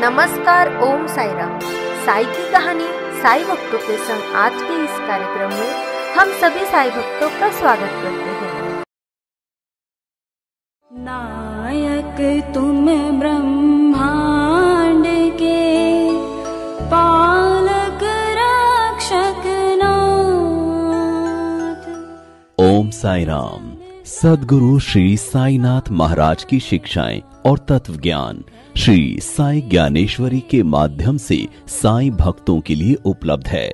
नमस्कार ओम साईराम। साई की कहानी साई भक्तों के संग आज के इस कार्यक्रम में हम सभी साई भक्तों का स्वागत करते हैं। नायक तुम ब्रह्मांड के पालक रक्षक नाथ। ओम साई राम सदगुरु श्री साईनाथ महाराज की शिक्षाएँ और तत्व ज्ञान श्री साई ज्ञानेश्वरी के माध्यम से साई भक्तों के लिए उपलब्ध है।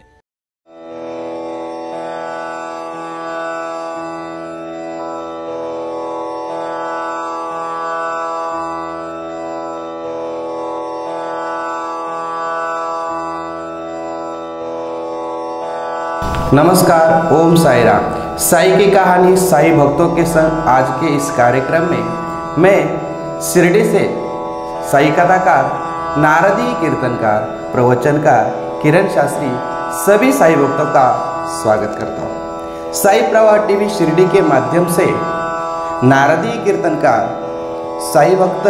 नमस्कार, ओम साई राम साई की कहानी साई भक्तों के संग आज के इस कार्यक्रम में मैं शिरडी से साई कथाकार नारदी कीर्तनकार, प्रवचनकार, किरण शास्त्री सभी साई भक्तों का स्वागत करता हूँ। साई प्रवाह टीवी शिरडी के माध्यम से नारदी कीर्तनकार, साई भक्त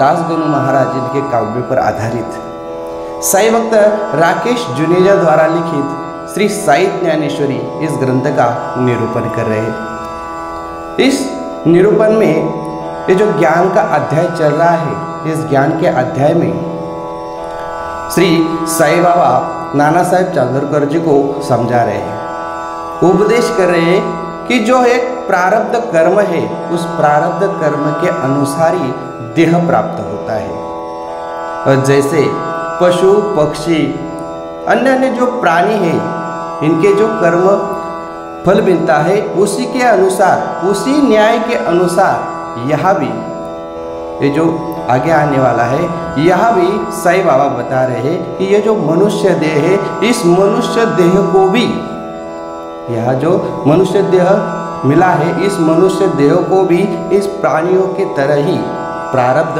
दास गुरु महाराज जी के काव्य पर आधारित, साई भक्त राकेश जुनेजा द्वारा लिखित श्री साई ज्ञानेश्वरी इस ग्रंथ का निरूपण कर रहे हैं। इस निरूपण में ये जो ज्ञान का अध्याय चल रहा है, इस ज्ञान के अध्याय में श्री साई बाबा नाना साहेब चांदोरकर जी को समझा रहे हैं। उपदेश कर रहे हैं कि जो एक प्रारब्ध कर्म है, उस प्रारब्ध कर्म के अनुसार ही देह प्राप्त होता है। और जैसे पशु, पक्षी, अन्य अन्य जो प्राणी है इनके जो कर्म फल मिलता है, उसी के अनुसार, उसी न्याय के अनुसार, यह भी, ये जो आगे आने वाला है, यह भी साई बाबा बता रहे हैं कि ये जो मनुष्य देह है, इस मनुष्य देह को भी, यह जो मनुष्य देह मिला है, इस मनुष्य देह को भी इस प्राणियों की तरह ही प्रारब्ध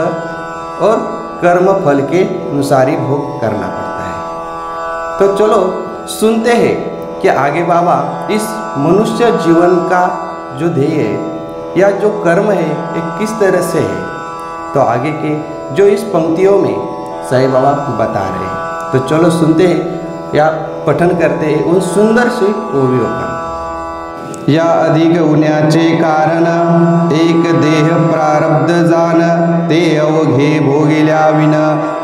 और कर्म फल के अनुसार ही भोग करना पड़ता है। तो चलो सुनते हैं कि आगे बाबा इस मनुष्य जीवन का जो ध्येय है या जो कर्म है, ये किस तरह से है? तो आगे के जो इस पंक्तियों में साई बाबा बता रहे हैं। तो चलो सुनते हैं या पठन करते हैं उन सुंदर से ओवियों का। या अधिक होण्याचे कारण, एक देह प्रारब्ध जाण ते अवघे भोगिल्या विन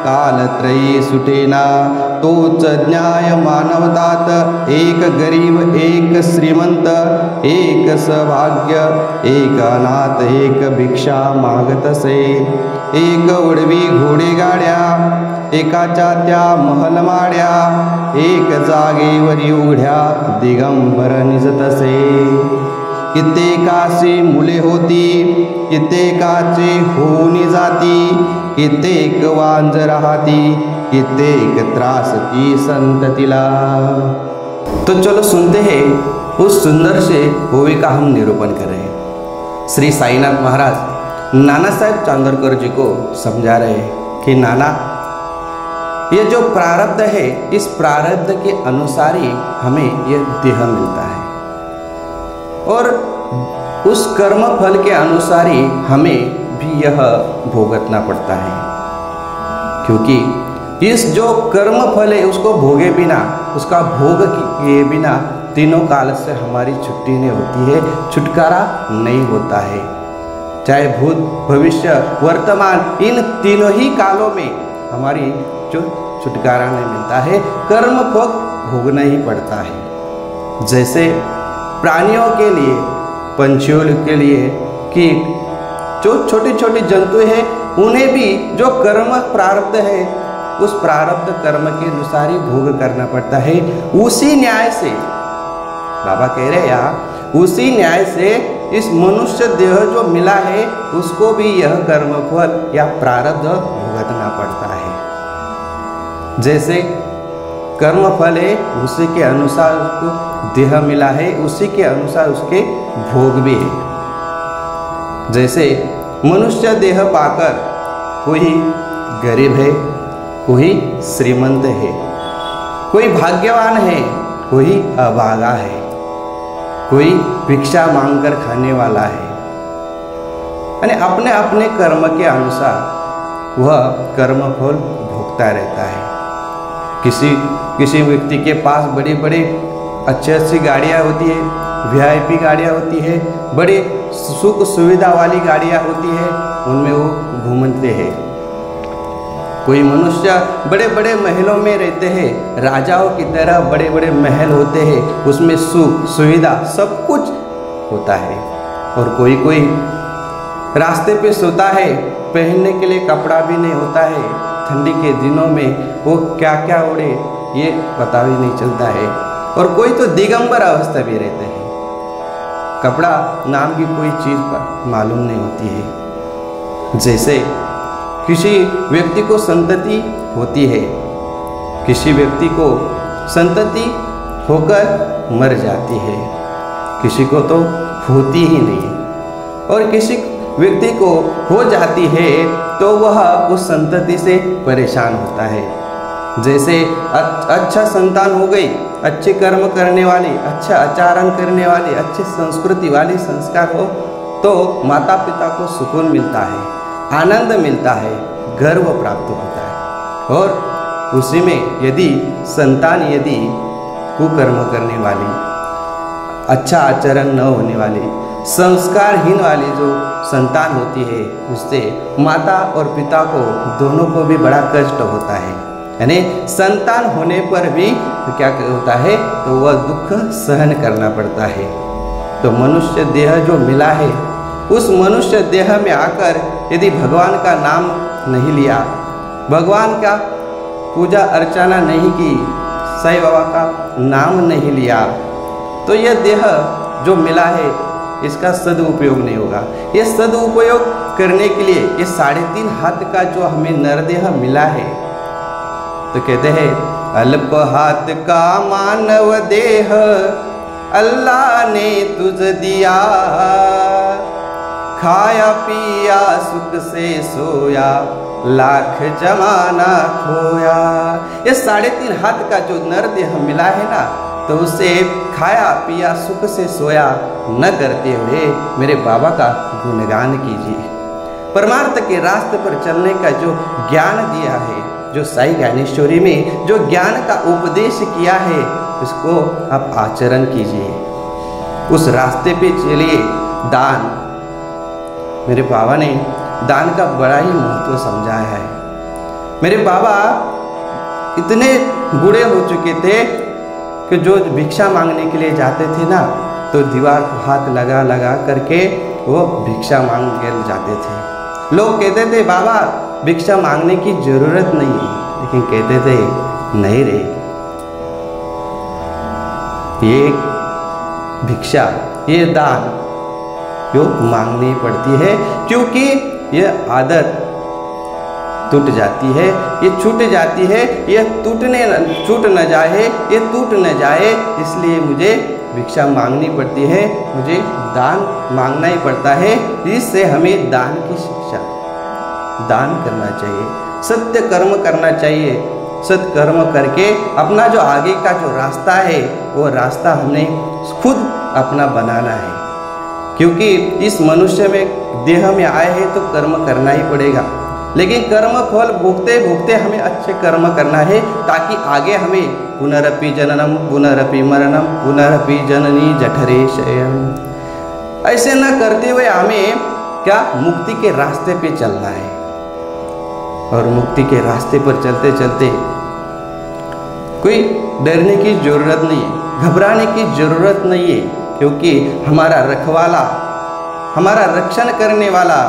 कालत्रयी सुटेना तोच ज्ञाय मानवतात एक गरीब एक श्रीमंत एक सभाग्य एक अनाथ एक भिक्षा मागतसे. एक उडवी घोडे गाड्या एकाच्या त्या महलमाड्या एक जागेवरी उघड्या दिगंबर निजतसे. कित्येकाची मुले होती कित्येकाचे होनी जाती, कित्येक वांज राहती, कित्येक त्रास की संततीला. तो चलो सुनते हैं, उस सुंदर से होवी का हम निरूपण कर श्री साईनाथ महाराज नाना साहेब चांदरकर जी को समझा रहे हैं कि नाना, ये जो प्रारब्ध है, इस प्रारब्ध के अनुसार ही हमें यह देह मिलता है। और उस कर्म फल के अनुसार ही हमें भी यह भोगतना पड़ता है। क्योंकि इस जो कर्म फल है, उसको भोगे बिना, उसका भोग किए बिना तीनों काल से हमारी छुट्टी नहीं होती है, छुटकारा नहीं होता है। चाहे भूत, भविष्य, वर्तमान, इन तीनों ही कालों में हमारी जो छुटकारा नहीं मिलता है, कर्म भोग भोगना ही पड़ता है। जैसे प्राणियों के लिए, पंछियों के लिए कीट जो छोटे छोटे जंतु हैं, उन्हें भी जो कर्म प्रारब्ध है, उस प्रारब्ध कर्म के अनुसार ही भोग करना पड़ता है। उसी न्याय से, बाबा कह रहे यहाँ उसी न्याय से इस मनुष्य देह जो मिला है, उसको भी यह कर्म फल या प्रारब्ध भुगतना पड़ता है। जैसे कर्म फल है उसी के अनुसार उसको देह मिला है, उसी के अनुसार उसके भोग भी है। जैसे मनुष्य देह पाकर कोई गरीब है, कोई श्रीमंत है, कोई भाग्यवान है, कोई अभागा है, कोई भिक्षा मांगकर खाने वाला है। यानी अपने अपने कर्म के अनुसार वह कर्म फल भोग भुगता रहता है। किसी किसी व्यक्ति के पास बड़ी बड़ी अच्छी अच्छी गाड़ियाँ होती है वीआईपी गाड़ियाँ होती है, बड़े सुख सुविधा वाली गाड़ियाँ होती है, उनमें वो घूमते हैं। कोई मनुष्य बड़े बड़े महलों में रहते हैं, राजाओं की तरह बड़े बड़े महल होते हैं, उसमें सुख सुविधा सब कुछ होता है। और कोई कोई रास्ते पे सोता है, पहनने के लिए कपड़ा भी नहीं होता है, ठंडी के दिनों में वो क्या क्या उड़े ये पता भी नहीं चलता है। और कोई तो दिगंबर अवस्था भी रहते हैं। कपड़ा नाम की कोई चीज़ पर मालूम नहीं होती है। जैसे किसी व्यक्ति को संतति होती है। किसी व्यक्ति को संतति होकर मर जाती है। किसी को तो होती ही नहीं। और किसी व्यक्ति को हो जाती है तो वह उस संतति से परेशान होता है। जैसे अच्छा संतान हो गई, अच्छे कर्म करने वाली अच्छा आचरण करने वाली, अच्छी संस्कृति वाली संस्कार हो तो माता पिता को सुकून मिलता है, आनंद मिलता है, गर्व प्राप्त होता है। और उसी में यदि संतान यदि कुकर्म करने वाली अच्छा आचरण न होने वाली, संस्कारहीन वाली जो संतान होती है, उससे माता और पिता को, दोनों को भी बड़ा कष्ट होता है। यानी संतान होने पर भी क्या होता है तो वह दुख सहन करना पड़ता है। तो मनुष्य देह जो मिला है, उस मनुष्य देह में आकर यदि भगवान का नाम नहीं लिया, भगवान का पूजा अर्चना नहीं की, साई बाबा का नाम नहीं लिया तो यह देह जो मिला है, इसका सदुपयोग नहीं होगा। ये सदुपयोग करने के लिए ये साढ़े तीन हाथ का जो हमें नरदेह मिला है तो कहते हैं, अल्प हाथ का मानव देह अल्लाह ने तुझ दिया। खाया, पिया, सुख से सोया, लाख जमाना खोया। ये साढ़े तीन हाथ का जो नर देह मिला है ना तो उसे खाया, पिया, सुख से सोया न करते हुए मेरे बाबा का गुणगान कीजिए। परमार्थ के रास्ते पर चलने का जो ज्ञान दिया है जो साई ज्ञानेश्वरी में जो ज्ञान का उपदेश किया है, उसको आप आचरण कीजिए। उस रास्ते पे चलिए। दान। मेरे बाबा ने दान का बड़ा ही महत्व समझाया है। मेरे बाबा इतने बूढ़े हो चुके थे कि जो भिक्षा मांगने के लिए जाते थे ना तो दीवार को हाथ लगा लगा करके वो भिक्षा मांग जाते थे। लोग कहते थे, बाबा भिक्षा मांगने की ज़रूरत नहीं है, लेकिन कहते थे, नहीं रे। ये भिक्षा, ये दान जो मांगनी पड़ती है, क्योंकि यह आदत टूट जाती है, ये छूट जाती है यह टूटने छूट न जाए, ये टूट न जाए, इसलिए मुझे भिक्षा मांगनी पड़ती है, मुझे दान मांगना ही पड़ता है, इससे हमें दान की शिक्षा दान करना चाहिए, सत्य कर्म करना चाहिए। सत्कर्म करके अपना जो आगे का जो रास्ता है, वो रास्ता हमने खुद अपना बनाना है। क्योंकि इस मनुष्य में देह में आए हैं तो कर्म करना ही पड़ेगा। लेकिन कर्म फल भोगते भोगते हमें अच्छे कर्म करना है, ताकि आगे हमें पुनरपि जननम, पुनरपि मरणम, पुनरपि जननी जठरे शयन। ऐसे न करते हुए हमें क्या? मुक्ति के रास्ते पे चलना है। और मुक्ति के रास्ते पर चलते चलते कोई डरने की ज़रूरत नहीं है, घबराने की ज़रूरत नहीं है, क्योंकि हमारा रखवाला, हमारा रक्षण करने वाला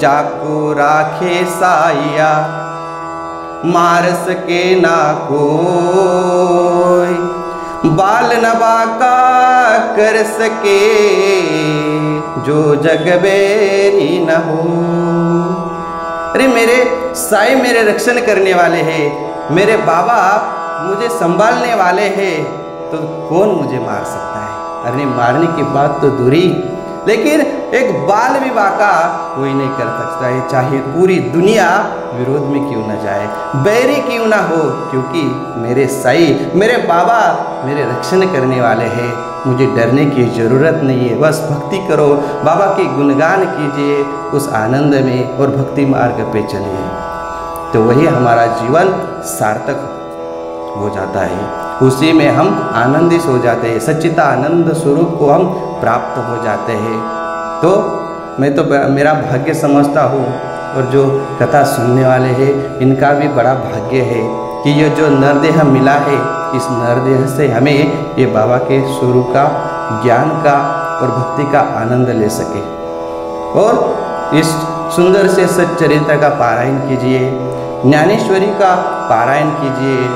जाको राखे साइया मार सके ना कोई, बाल नबा का कर सके, जो जग बेरी न हो। अरे मेरे साई मेरे रक्षण करने वाले हैं। मेरे बाबा आप मुझे संभालने वाले हैं। तो कौन मुझे मार सकता है? अरे मारने की बात तो दूरी लेकिन एक बाल विवाह का कोई नहीं कर सकता। है चाहे पूरी दुनिया विरोध में क्यों ना जाए, बैरी क्यों ना हो, क्योंकि मेरे साई, मेरे बाबा मेरे रक्षण करने वाले हैं। मुझे डरने की ज़रूरत नहीं है, बस भक्ति करो, बाबा के गुणगान कीजिए, उस आनंद में और भक्ति मार्ग पे चलिए। तो वही हमारा जीवन सार्थक हो जाता है। उसी में हम आनंदित हो जाते हैं। सच्चिता आनंद स्वरूप को हम प्राप्त हो जाते हैं। तो मैं तो मेरा भाग्य समझता हूँ और जो कथा सुनने वाले हैं, इनका भी बड़ा भाग्य है कि ये जो नरदेह मिला है, इस नरदेह से हमें ये बाबा के स्वरूप का, ज्ञान का और भक्ति का आनंद ले सके। और इस सुंदर से सच्चरित्र का पारायण कीजिए, ज्ञानेश्वरी का पारायण कीजिए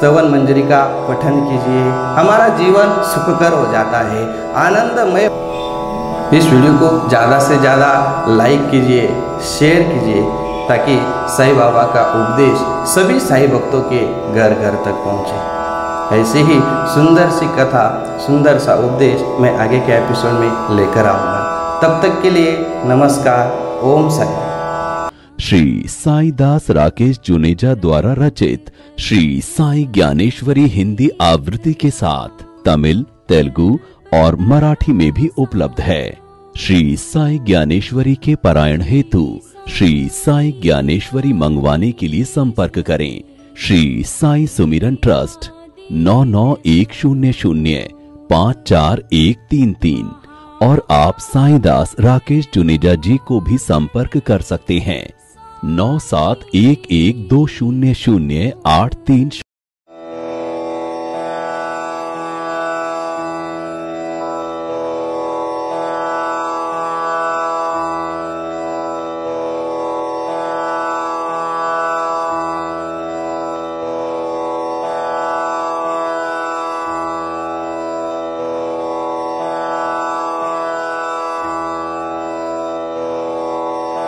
स्तवन मंजरी का पठन कीजिए। हमारा जीवन सुखकर हो जाता है। आनंदमय। इस वीडियो को ज़्यादा से ज़्यादा लाइक कीजिए शेयर कीजिए, ताकि साईं बाबा का उपदेश सभी साईं भक्तों के घर घर तक पहुँचे। ऐसे ही सुंदर सी कथा, सुंदर सा उपदेश मैं आगे के एपिसोड में लेकर आऊँगा। तब तक के लिए नमस्कार, ओम साई। श्री साई दास राकेश जुनेजा द्वारा रचित श्री साई ज्ञानेश्वरी हिंदी आवृत्ति के साथ तमिल, तेलुगु और मराठी में भी उपलब्ध है। श्री साई ज्ञानेश्वरी के पारायण हेतु श्री साई ज्ञानेश्वरी मंगवाने के लिए संपर्क करें। श्री साई सुमिरन ट्रस्ट नौ नौ एक शून्य शून्य पाँच चार एक तीन तीन और आप साई दास राकेश जुनेजा जी को भी संपर्क कर सकते हैं। नौ सात एक एक दो शून्य शून्य आठ तीन